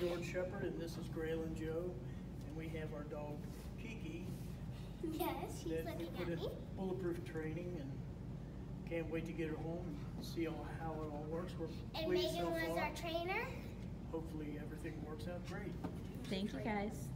George Shepherd, and this is Graylin Joe, and we have our dog Kiki Yes, she's that we put at in bulletproof training, and can't wait to get her home and see all, how it all works. We're And Megan so was our trainer. Hopefully everything works out great. Thank you guys.